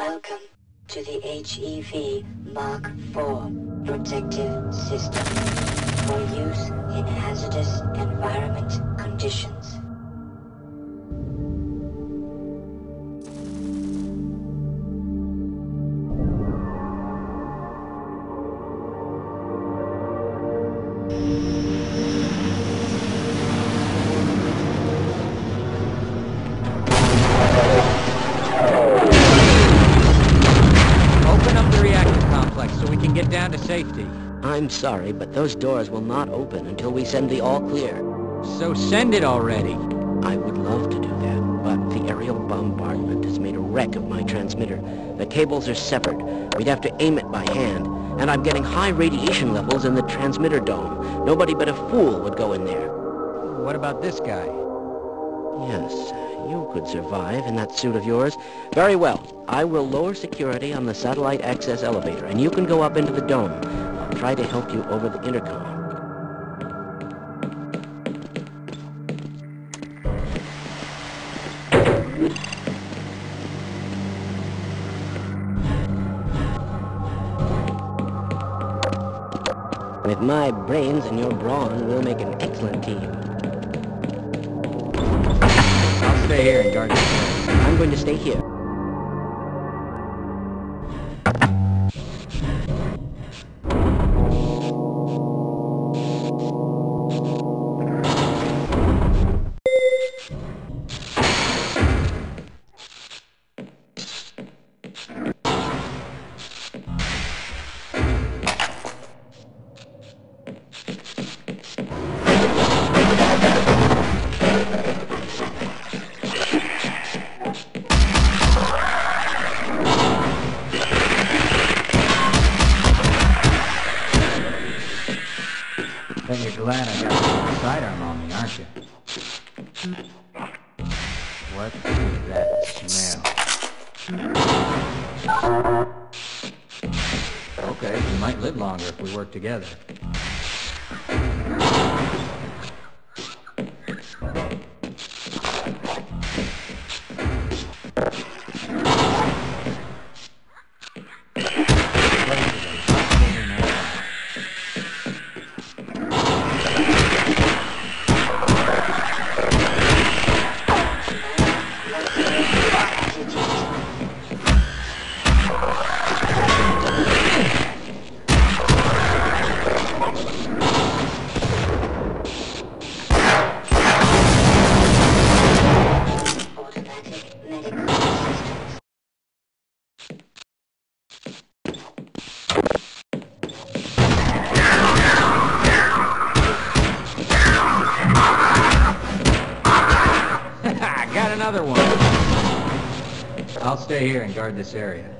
Welcome to the HEV Mark IV protective system for use in hazardous environment conditions. I'm sorry, but those doors will not open until we send the all clear. So send it already. I would love to do that, but the aerial bombardment has made a wreck of my transmitter. The cables are severed. We'd have to aim it by hand, and I'm getting high radiation levels in the transmitter dome. Nobody but a fool would go in there. What about this guy? Yes, you could survive in that suit of yours. Very well. I will lower security on the satellite access elevator, and you can go up into the dome. Try to help you over the intercom. With my brains and your brawn, we'll make an excellent team. I'll stay here and guard this. I'm going to stay here. Glad I got the sidearm on me, aren't you? What is that smell? Okay, we might live longer if we work together. Stay here and guard this area.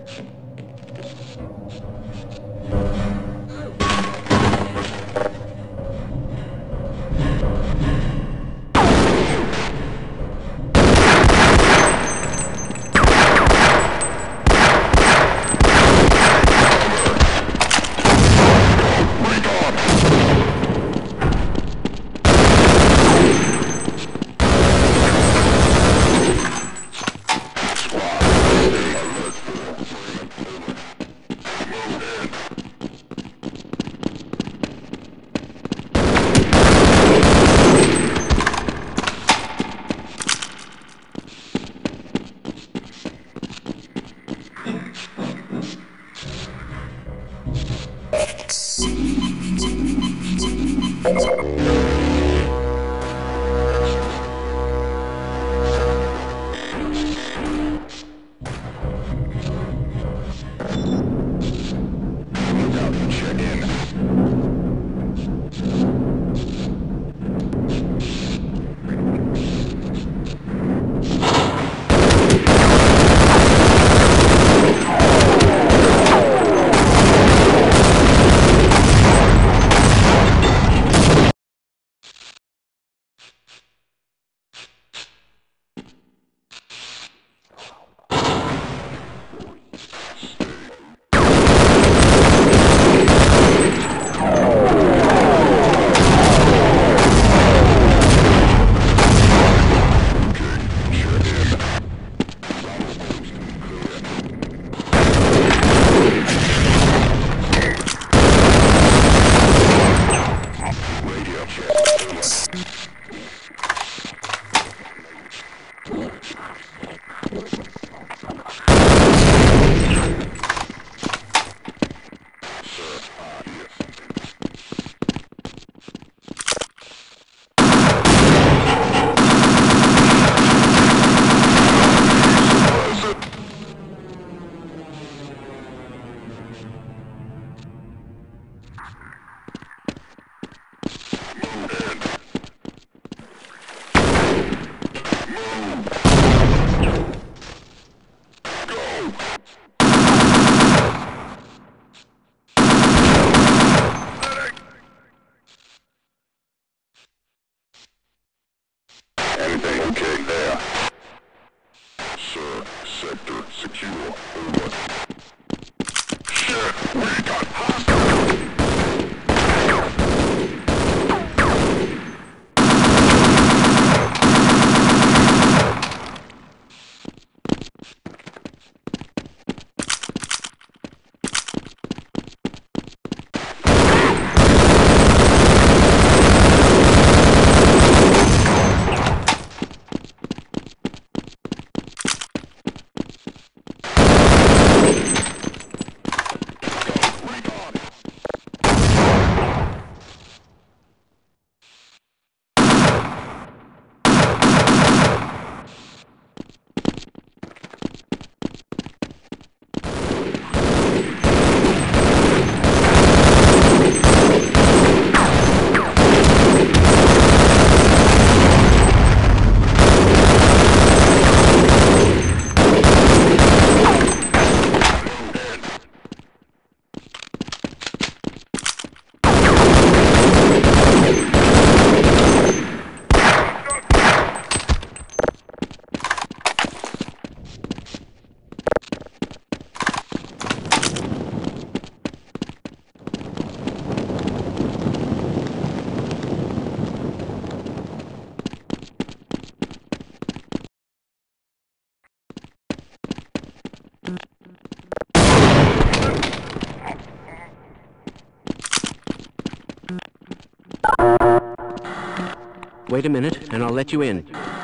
Wait a minute, and I'll let you in.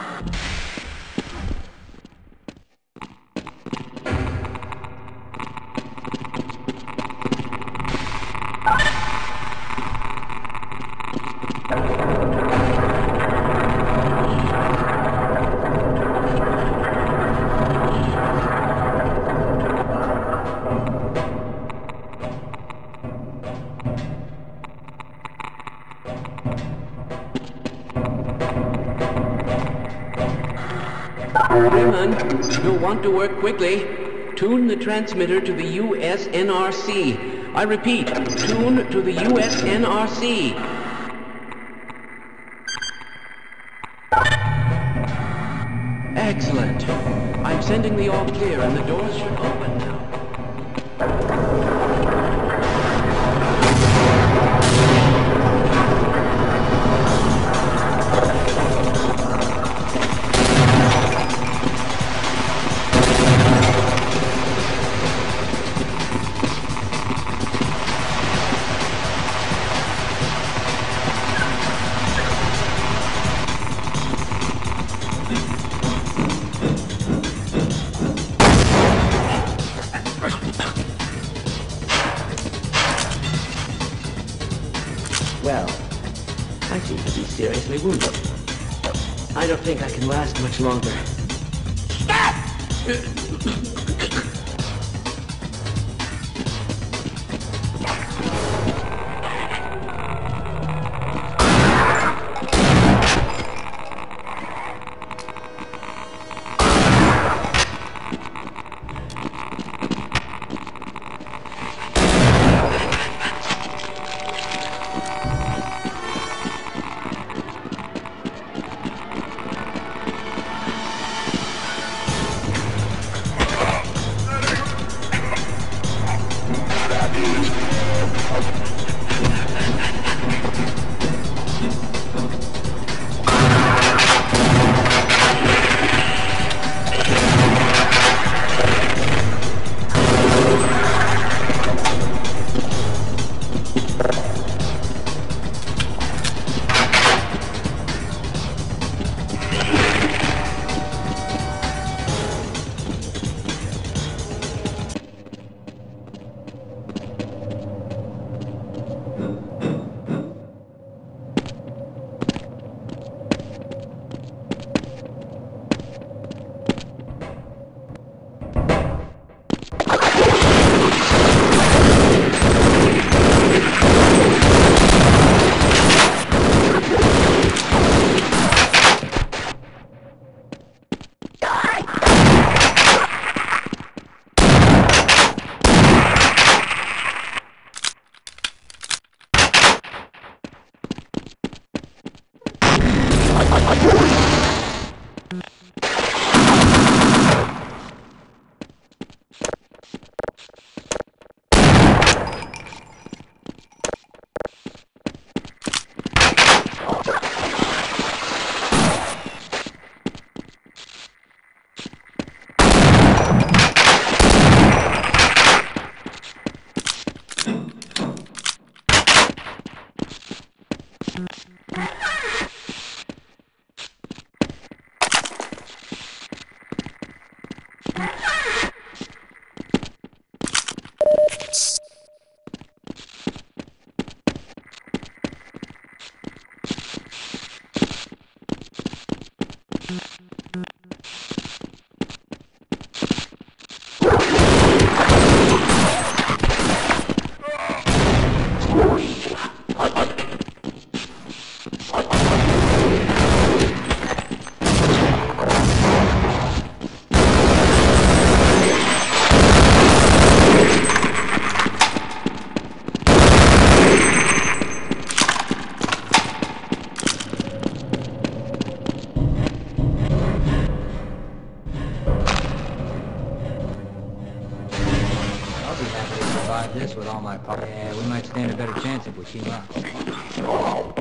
Raymond, you'll want to work quickly. Tune the transmitter to the USNRC. I repeat, tune to the USNRC. Excellent. I'm sending the all clear and the doors should open I seem to be seriously wounded. I don't think I can last much longer. I'll be happy to survive this with all my power. Yeah, we might stand a better chance if we team up.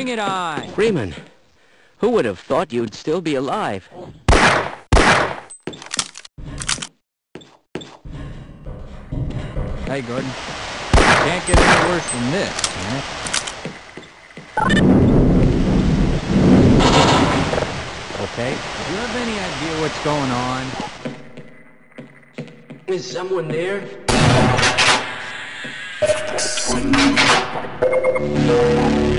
Bring it on! Freeman, who would have thought you'd still be alive? Hey, Gordon. Can't get any worse than this, can it? Okay, do you have any idea what's going on? Is someone there? Hey!